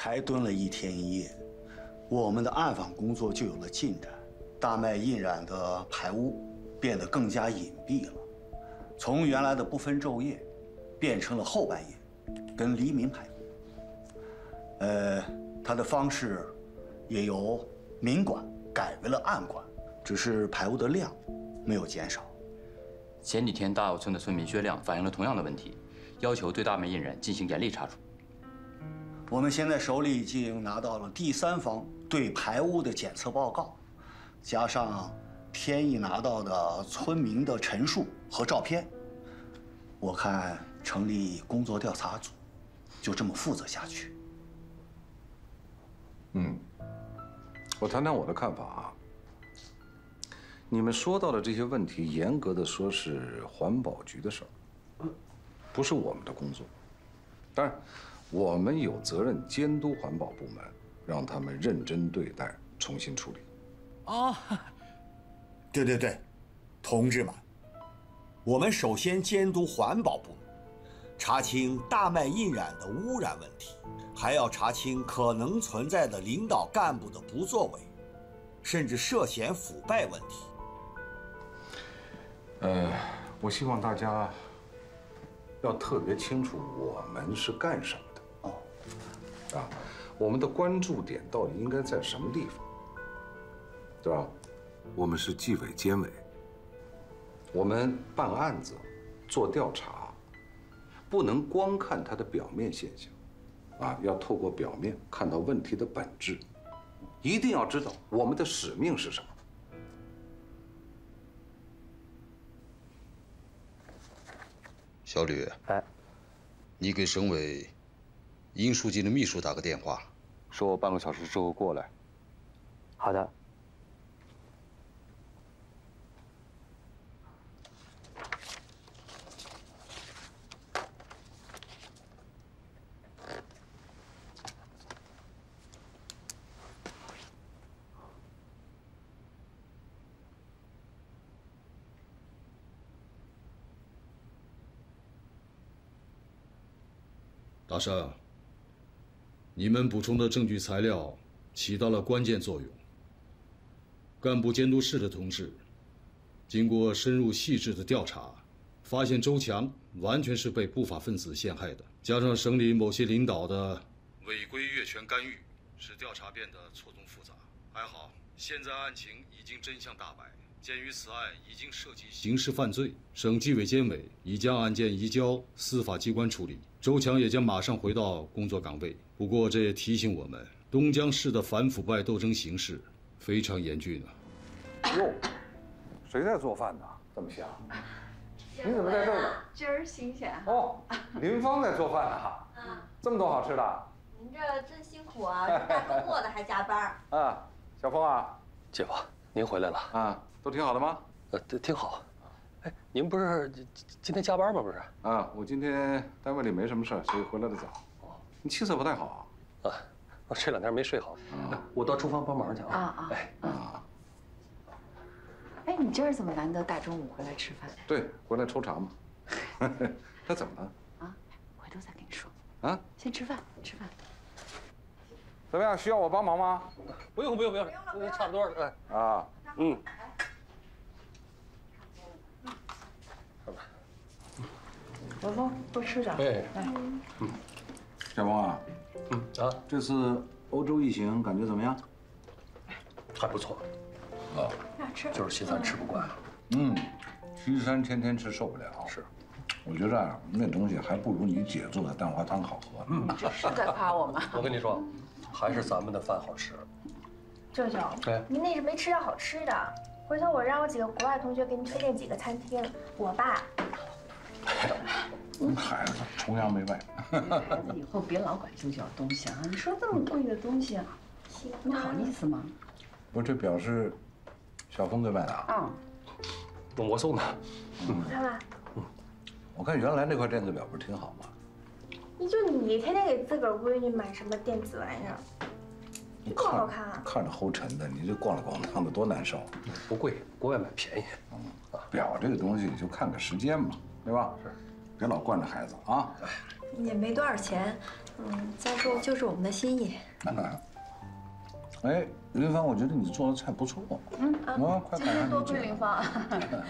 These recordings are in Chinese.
才蹲了一天一夜，我们的暗访工作就有了进展。大麦印染的排污变得更加隐蔽了，从原来的不分昼夜，变成了后半夜跟黎明排污。呃，它的方式也由明管改为了暗管，只是排污的量没有减少。前几天大澳村的村民薛亮反映了同样的问题，要求对大麦印染进行严厉查处。我们现在手里已经拿到了第三方对排污的检测报告。加上天意拿到的村民的陈述和照片，我看成立工作调查组，就这么负责下去。嗯，我谈谈我的看法啊。你们说到的这些问题，严格的说是环保局的事儿，不是我们的工作。当然，我们有责任监督环保部门，让他们认真对待，重新处理。哦，对对对，同志们，我们首先监督环保部门，查清大麦印染的污染问题，还要查清可能存在的领导干部的不作为，甚至涉嫌腐败问题。呃，我希望大家要特别清楚我们是干什么啊，我们的关注点到底应该在什么地方？对吧？我们是纪委监委，我们办案子、做调查，不能光看它的表面现象，啊，要透过表面看到问题的本质，一定要知道我们的使命是什么。小吕，哎，你给省委殷书记的秘书打个电话，说我半个小时之后过来。好的。大圣，你们补充的证据材料起到了关键作用。干部监督室的同志经过深入细致的调查，发现周强完全是被不法分子陷害的，加上省里某些领导的违规越权干预，使调查变得错综复杂。还好，现在案情已经真相大白。鉴于此案已经涉及刑事犯罪，省纪委监委已将案件移交司法机关处理。周强也将马上回到工作岗位。不过，这也提醒我们，东江市的反腐败斗争形势非常严峻啊！哟，谁在做饭呢？这么香？你怎么在这儿呢？今儿新鲜哦，林芳在做饭呢。啊，这么多好吃的。您这真辛苦啊，大周末的还加班。啊，小峰啊，姐夫，您回来了啊？都挺好的吗？呃，挺好。哎，您不是今天加班吗？不是啊，我今天单位里没什么事，所以回来的早。哦，你气色不太好啊？我这两天没睡好。我到厨房帮忙去啊。啊啊。哎啊。哎，你今儿怎么难得大中午回来吃饭？对，回来抽查嘛。他怎么了？啊，回头再跟你说。啊，先吃饭，吃饭。怎么样？需要我帮忙吗？不用不用不用，差不多了。哎。啊。嗯。老公，多吃点。哎，嗯，小峰啊，嗯啊，这次欧洲一行感觉怎么样？还不错。啊，吃。就是西餐吃不惯。嗯，西餐天天吃受不了。是，我觉着啊，那东西还不如你姐做的蛋花汤好喝。嗯，这是在夸我吗？我跟你说，还是咱们的饭好吃。舅舅，您那是没吃到好吃的。回头我让我几个国外同学给您推荐几个餐厅。我爸。孩子崇洋媚外，孩子以后别老管舅舅要东西啊！你说这么贵的东西，你好意思吗？不，这表是小峰给买的啊。嗯，我送的。嗯，看看。嗯，我看原来那块电子表不是挺好吗？你就你天天给自个儿闺女买什么电子玩意儿？不好看啊！看着齁沉的，你这逛了逛趟的多难受。不贵，国外买便宜。嗯，表这个东西就看个时间嘛。对吧？是，别老惯着孩子啊。也没多少钱，嗯，再说就是我们的心意。哎，林芳，我觉得你做的菜不错。嗯啊，今天多亏林芳，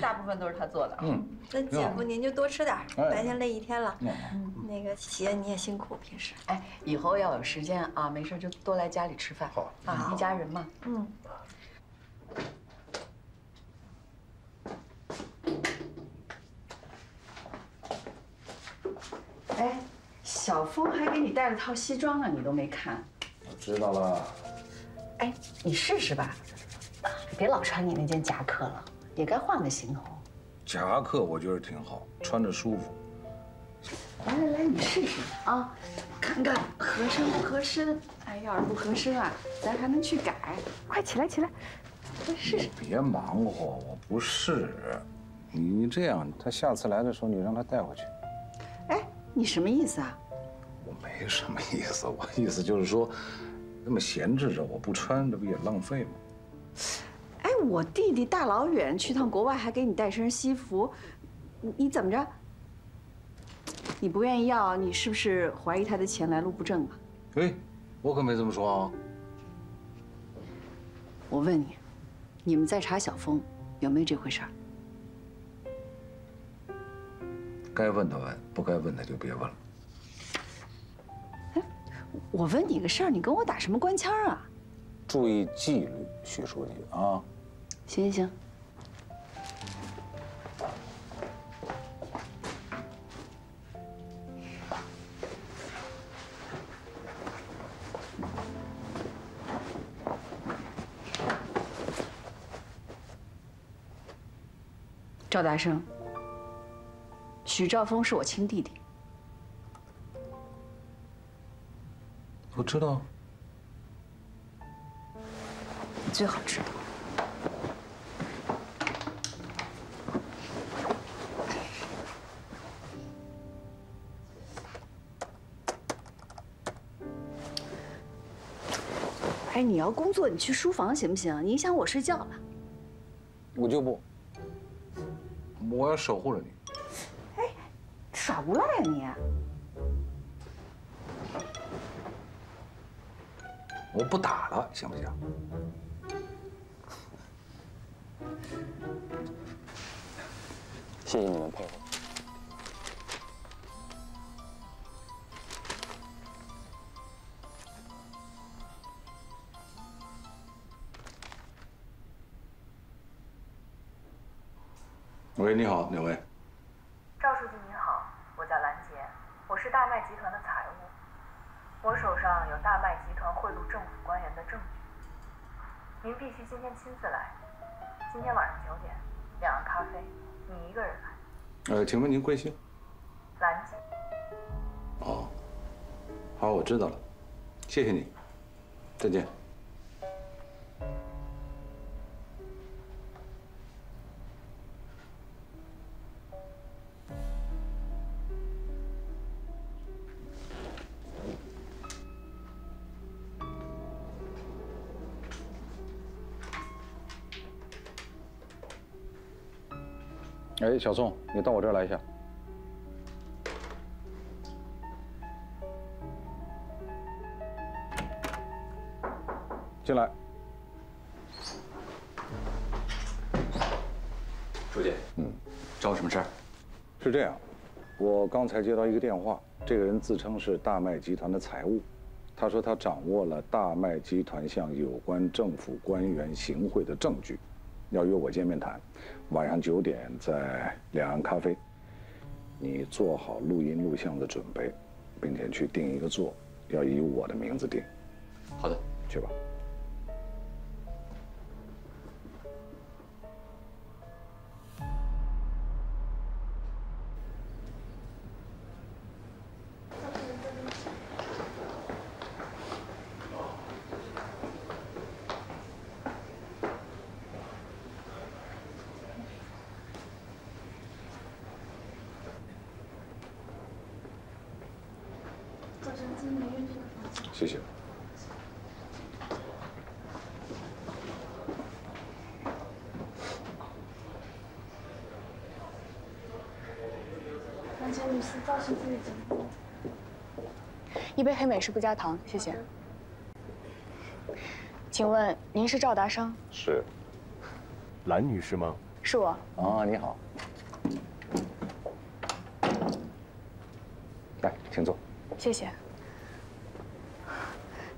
大部分都是她做的。嗯，那姐夫您就多吃点，白天累一天了。嗯那个姐你也辛苦，平时。哎，以后要有时间啊，没事就多来家里吃饭。好啊，一家人嘛。嗯。哎，小峰还给你带了套西装呢，你都没看。我知道了。哎，你试试吧，别老穿你那件夹克了，也该换个新头。夹克我觉得挺好，穿着舒服。来来来，你试试啊，看看合身不合身。哎，要是不合身啊，咱还能去改。快起来起来，快试试。别忙活，我不试。你这样，他下次来的时候，你让他带回去。哎，你什么意思啊？我没什么意思，我意思就是说。那么闲置着，我不穿，这不也浪费吗？哎，我弟弟大老远去趟国外，还给你带身西服，你你怎么着？你不愿意要，你是不是怀疑他的钱来路不正啊？哎，我可没这么说啊。我问你，你们在查小峰，有没有这回事儿？该问的问，不该问的就别问了。我问你个事儿，你跟我打什么官腔啊？注意纪律，徐书记啊！行行行。赵大生，许兆峰是我亲弟弟。我知道，你最好知道。哎，你要工作，你去书房行不行？影响我睡觉了。我就不，我要守护着你。哎，耍无赖啊你！我不打了，行不行？谢谢你们配合。喂，你好，哪位？赵书记您好，我叫兰杰，我是大麦集团的财务。我手上有大麦集团贿赂政府官员的证据，您必须今天亲自来。今天晚上九点，两个咖啡，你一个人来。呃，请问您贵姓？兰姐。哦，好，我知道了，谢谢你，再见。哎，小宋，你到我这儿来一下。进来。书记，嗯，找我什么事儿？是这样，我刚才接到一个电话，这个人自称是大麦集团的财务，他说他掌握了大麦集团向有关政府官员行贿的证据，要约我见面谈。晚上九点在两岸咖啡，你做好录音录像的准备，并且去定一个座，要以我的名字定。好的，去吧。谢谢。兰姐，女士，造型自己整。一杯黑美式不加糖，谢谢。请问您是赵达生？是。蓝女士吗？是我。啊，你好。来，请坐。谢谢。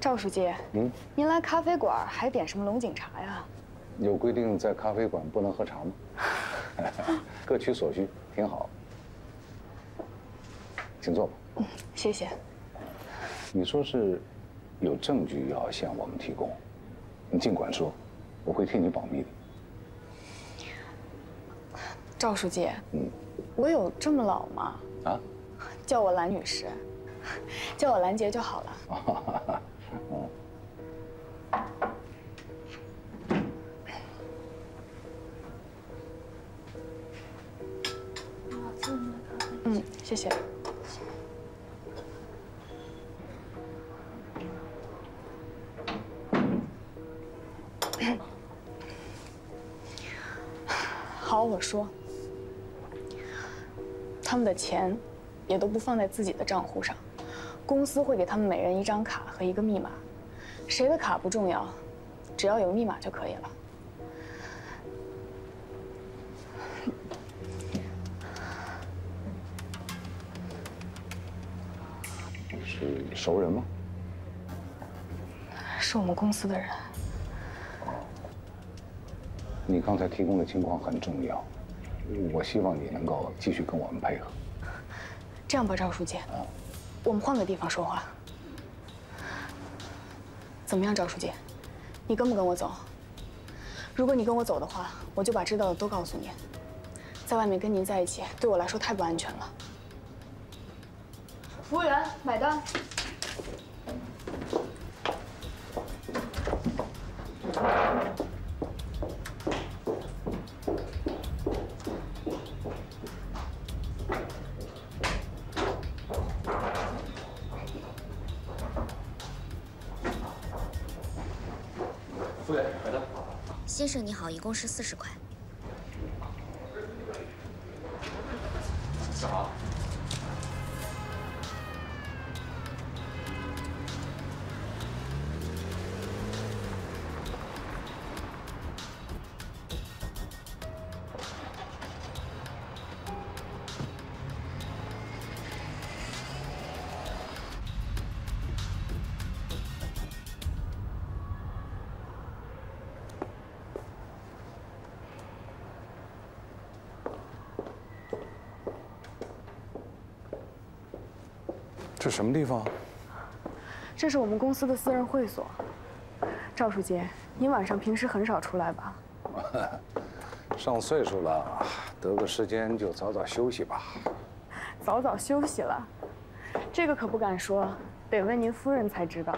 赵书记，嗯，您来咖啡馆还点什么龙井茶呀？有规定在咖啡馆不能喝茶吗？各取所需，挺好。请坐吧。嗯，谢谢。你说是有证据要向我们提供，你尽管说，我会替你保密的。赵书记，嗯，我有这么老吗？啊？叫我蓝女士，叫我兰杰就好了。谢谢。好，我说，他们的钱也都不放在自己的账户上，公司会给他们每人一张卡和一个密码，谁的卡不重要，只要有密码就可以了。是熟人吗？是我们公司的人。你刚才提供的情况很重要，我希望你能够继续跟我们配合。这样吧，赵书记，我们换个地方说话，怎么样？赵书记，你跟不跟我走？如果你跟我走的话，我就把知道的都告诉你。在外面跟您在一起，对我来说太不安全了。服务员，买单。先生你好，一共是四十块。这什么地方？这是我们公司的私人会所。赵书记，您晚上平时很少出来吧？上岁数了，得个时间就早早休息吧。早早休息了，这个可不敢说，得问您夫人才知道。